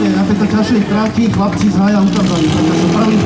Výborne, na tejto ťažšej trati chlapci z Haja ukázali, pretože prvý